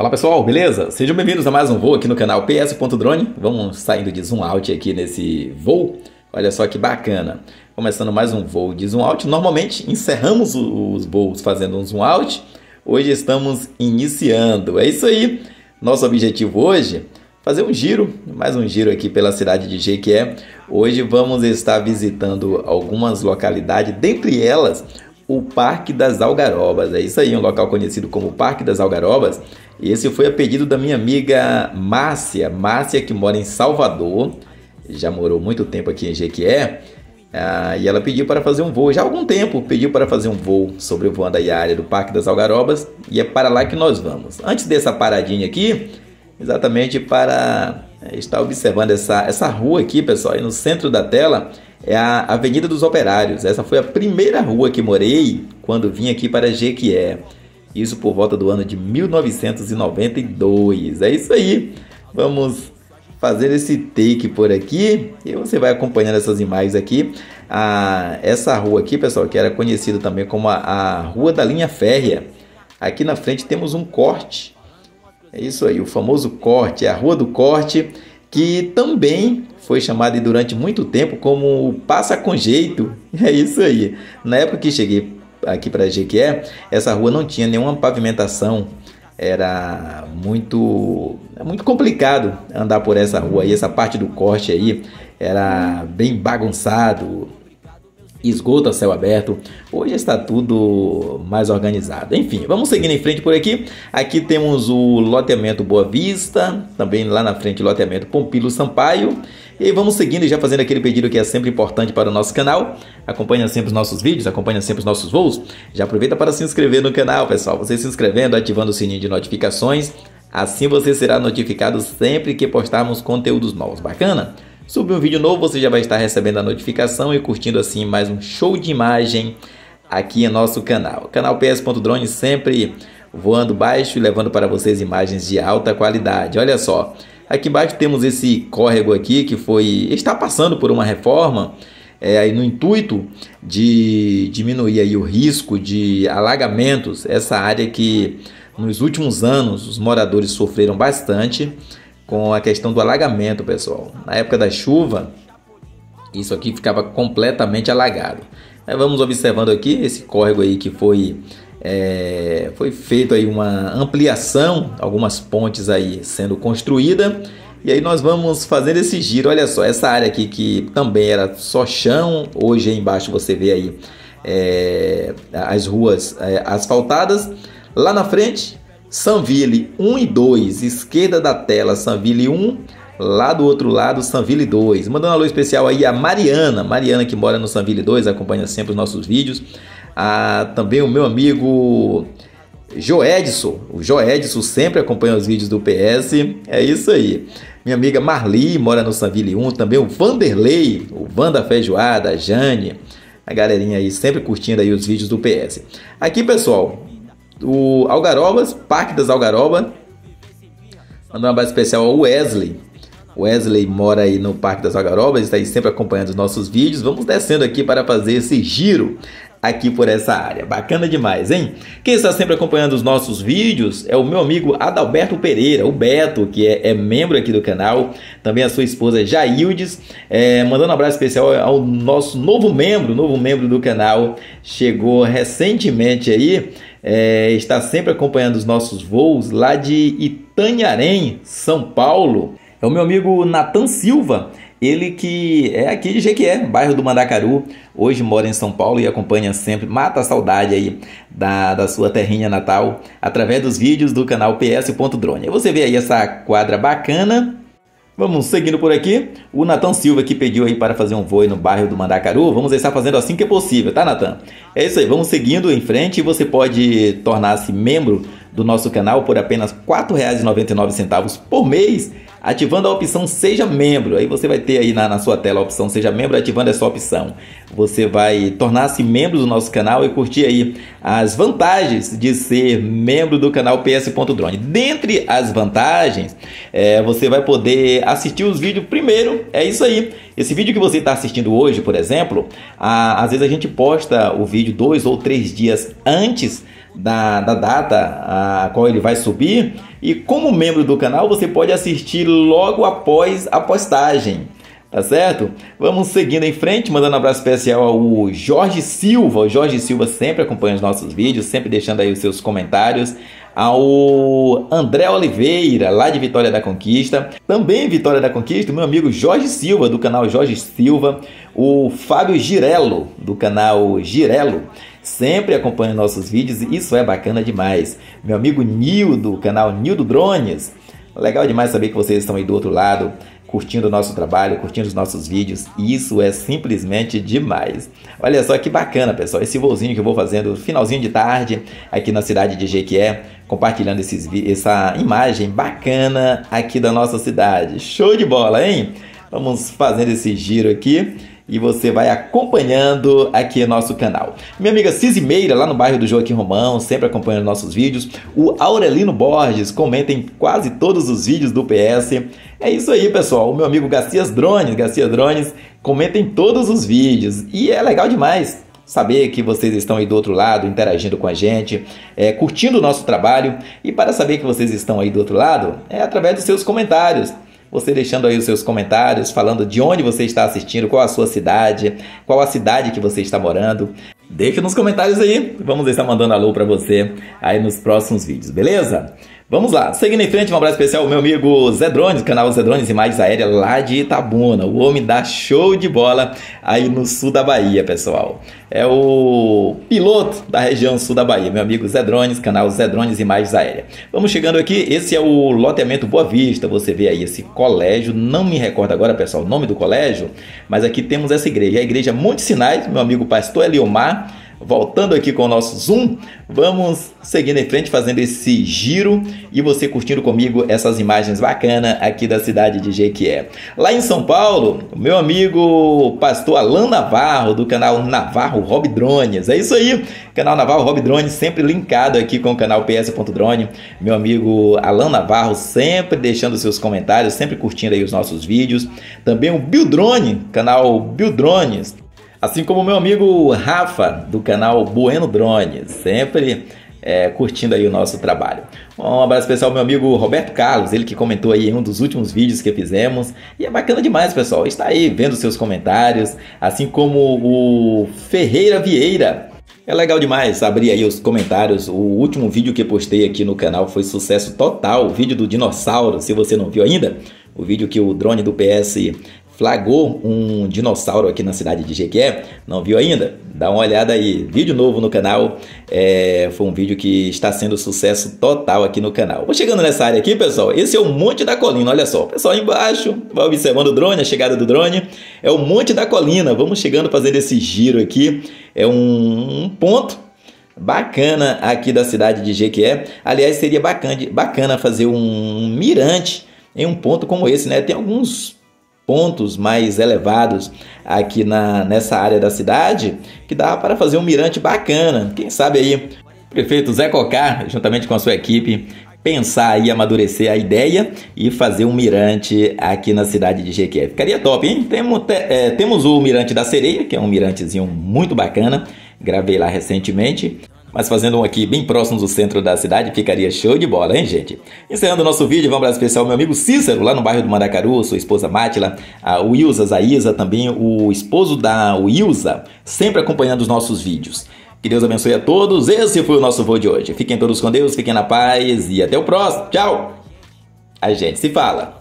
Olá pessoal, beleza? Sejam bem-vindos a mais um voo aqui no canal PS.drone. Vamos saindo de zoom out aqui nesse voo. Olha só que bacana. Começando mais um voo de zoom out. Normalmente encerramos os voos fazendo um zoom out. Hoje estamos iniciando. É isso aí. Nosso objetivo hoje fazer um giro, mais um giro aqui pela cidade de Jequié. Hoje vamos estar visitando algumas localidades, dentre elas o Parque das Algarobas. É isso aí, um local conhecido como Parque das Algarobas. Esse foi a pedido da minha amiga Márcia, Márcia que mora em Salvador, já morou muito tempo aqui em Jequié. Ah, e ela pediu para fazer um voo, já há algum tempo pediu para fazer um voo sobrevoando a área do Parque das Algarobas e é para lá que nós vamos. Antes dessa paradinha aqui, exatamente para é, estar observando essa, essa rua aqui, pessoal, e no centro da tela é a Avenida dos Operários. Essa foi a primeira rua que morei quando vim aqui para Jequié. Isso por volta do ano de 1992. É isso aí. Vamos fazer esse take por aqui e você vai acompanhando essas imagens aqui. Ah, essa rua aqui, pessoal, que era conhecida também como a, a Rua da Linha Férrea. Aqui na frente temos um corte. É isso aí, o famoso corte, é a Rua do Corte, que também foi chamada durante muito tempo como Passa com Jeito. É isso aí. Na época que cheguei aqui para Jequié, essa rua não tinha nenhuma pavimentação era muito muito complicado andar por essa rua e essa parte do corte aí era bem bagunçado esgoto a céu aberto. Hoje está tudo mais organizado. Enfim, vamos seguindo em frente por aqui. Aqui temos o loteamento Boa Vista, também lá na frente loteamento Pompilo Sampaio. E vamos seguindo e já fazendo aquele pedido que é sempre importante para o nosso canal. Acompanha sempre os nossos vídeos, acompanha sempre os nossos voos. Já aproveita para se inscrever no canal, pessoal. Você se inscrevendo, ativando o sininho de notificações. Assim você será notificado sempre que postarmos conteúdos novos. Bacana? Subir um vídeo novo, você já vai estar recebendo a notificação e curtindo assim mais um show de imagem aqui em nosso canal. Canal PS.drone sempre voando baixo e levando para vocês imagens de alta qualidade. Olha só, aqui embaixo temos esse córrego aqui que foi está passando por uma reforma é, aí no intuito de diminuir aí o risco de alagamentos. Essa área que nos últimos anos os moradores sofreram bastante com a questão do alagamento, pessoal. Na época da chuva, isso aqui ficava completamente alagado. Aí vamos observando aqui esse córrego aí que foi é, foi feito aí uma ampliação, algumas pontes aí sendo construída. E aí nós vamos fazer esse giro. Olha só, essa área aqui que também era só chão, hoje embaixo você vê aí é, as ruas é, asfaltadas. Lá na frente Sanville 1 e 2, esquerda da tela, Sanville 1, lá do outro lado, Sanville 2. Mandando um alô especial aí a Mariana, Mariana que mora no Sanville 2, acompanha sempre os nossos vídeos. Ah, também o meu amigo Joedson, o Joedson sempre acompanha os vídeos do PS, é isso aí. Minha amiga Marli mora no Sanville 1, também o Vanderlei, o Vanda Feijoada, a Jane, a galerinha aí sempre curtindo aí os vídeos do PS. Aqui, pessoal, o Algarobas, Parque das Algarobas. Mandar um abraço especial ao Wesley. Wesley mora aí no Parque das Algarobas, está aí sempre acompanhando os nossos vídeos. Vamos descendo aqui para fazer esse giro aqui por essa área. Bacana demais, hein? Quem está sempre acompanhando os nossos vídeos é o meu amigo Adalberto Pereira, o Beto, que é, é membro aqui do canal, também a sua esposa Jaildes, é, mandando um abraço especial ao nosso novo membro, novo membro do canal, chegou recentemente aí, é, está sempre acompanhando os nossos voos lá de Itanharém, São Paulo. É o meu amigo Natan Silva, ele que é aqui de Jequié, bairro do Mandacaru, hoje mora em São Paulo e acompanha sempre, mata a saudade aí da, da sua terrinha natal através dos vídeos do canal PS.drone. Você vê aí essa quadra bacana. Vamos seguindo por aqui. O Natan Silva que pediu aí para fazer um voo no bairro do Mandacaru. Vamos estar fazendo assim que é possível, tá, Natan? É isso aí, vamos seguindo em frente. Você pode tornar-se membro do nosso canal por apenas R$ 4,99 por mês ativando a opção Seja Membro. Aí você vai ter aí na, na sua tela a opção Seja Membro, ativando essa opção. Você vai tornar-se membro do nosso canal e curtir aí as vantagens de ser membro do canal PS.drone. Dentre as vantagens, é, você vai poder assistir os vídeos primeiro. É isso aí. Esse vídeo que você está assistindo hoje, por exemplo, a, às vezes a gente posta o vídeo dois ou três dias antes da, da data a qual ele vai subir. E como membro do canal, você pode assistir logo após a postagem. Tá certo? Vamos seguindo em frente, mandando um abraço especial ao Jorge Silva. O Jorge Silva sempre acompanha os nossos vídeos, sempre deixando aí os seus comentários. Ao André Oliveira, lá de Vitória da Conquista. Também Vitória da Conquista, meu amigo Jorge Silva, do canal Jorge Silva. O Fábio Girello, do canal Girello sempre acompanha nossos vídeos e isso é bacana demais. Meu amigo Nildo, canal Nildo Drones, legal demais saber que vocês estão aí do outro lado, curtindo o nosso trabalho, curtindo os nossos vídeos, isso é simplesmente demais. Olha só que bacana, pessoal, esse voozinho que eu vou fazendo finalzinho de tarde aqui na cidade de Jequié, compartilhando esses, essa imagem bacana aqui da nossa cidade. Show de bola, hein? Vamos fazendo esse giro aqui e você vai acompanhando aqui nosso canal. Minha amiga Cizi Meira, lá no bairro do Joaquim Romão, sempre acompanhando nossos vídeos. O Aurelino Borges, comenta em quase todos os vídeos do PS. É isso aí, pessoal. O meu amigo Garcias Drones, Garcias Drones, comenta em todos os vídeos. E é legal demais saber que vocês estão aí do outro lado, interagindo com a gente, é, curtindo o nosso trabalho. E para saber que vocês estão aí do outro lado, é através dos seus comentários você deixando aí os seus comentários, falando de onde você está assistindo, qual a sua cidade, qual a cidade que você está morando. Deixa nos comentários aí, vamos estar mandando alô para você aí nos próximos vídeos, beleza? Vamos lá, seguindo em frente, um abraço especial ao meu amigo Zé Drones, canal Zé Drones Imagens Aéreas lá de Itabuna. O homem dá show de bola aí no sul da Bahia, pessoal. É o piloto da região sul da Bahia, meu amigo Zé Drones, canal Zé Drones Imagens Aéreas. Vamos chegando aqui, esse é o loteamento Boa Vista. Você vê aí esse colégio, não me recordo agora, pessoal, o nome do colégio, mas aqui temos essa igreja, a igreja Monte Sinais, meu amigo pastor Eliomar Voltando aqui com o nosso Zoom, vamos seguindo em frente fazendo esse giro e você curtindo comigo essas imagens bacanas aqui da cidade de Jequié. Lá em São Paulo, meu amigo pastor Alan Navarro do canal Navarro Hobby Drones. É isso aí, canal Navarro Hobby Drones sempre linkado aqui com o canal PS.drone. Meu amigo Alan Navarro sempre deixando seus comentários, sempre curtindo aí os nossos vídeos. Também o Bill Drone, canal Bill Drones Assim como o meu amigo Rafa, do canal Bueno Drones, sempre é, curtindo aí o nosso trabalho. Um abraço ao meu amigo Roberto Carlos, ele que comentou aí em um dos últimos vídeos que fizemos. E é bacana demais, pessoal. Está aí vendo seus comentários, assim como o Ferreira Vieira. É legal demais abrir aí os comentários. O último vídeo que postei aqui no canal foi sucesso total, o vídeo do dinossauro. Se você não viu ainda, o vídeo que o drone do PS flagou um dinossauro aqui na cidade de Jequié. Não viu ainda? Dá uma olhada aí. Vídeo novo no canal. É, foi um vídeo que está sendo sucesso total aqui no canal. Vou chegando nessa área aqui, pessoal. Esse é o Monte da Colina. Olha só. Pessoal, embaixo, vai observando o drone, a chegada do drone. É o Monte da Colina. Vamos chegando fazendo esse giro aqui. É um, um ponto bacana aqui da cidade de Jequié. Aliás, seria bacana, bacana fazer um mirante em um ponto como esse, né? Tem alguns pontos mais elevados aqui na, nessa área da cidade, que dá para fazer um mirante bacana. Quem sabe aí o prefeito Zé Cocar, juntamente com a sua equipe, pensar e amadurecer a ideia e fazer um mirante aqui na cidade de Jequié. Ficaria top, hein? Temos, é, temos o Mirante da Sereia, que é um mirantezinho muito bacana, gravei lá recentemente. Mas fazendo um aqui bem próximo do centro da cidade, ficaria show de bola, hein, gente? Encerrando o nosso vídeo, vamos para especial meu amigo Cícero, lá no bairro do Mandacaru, sua esposa Mátila, a Wilza Zaísa, também o esposo da Wilza, sempre acompanhando os nossos vídeos. Que Deus abençoe a todos. Esse foi o nosso voo de hoje. Fiquem todos com Deus, fiquem na paz e até o próximo. Tchau! A gente se fala.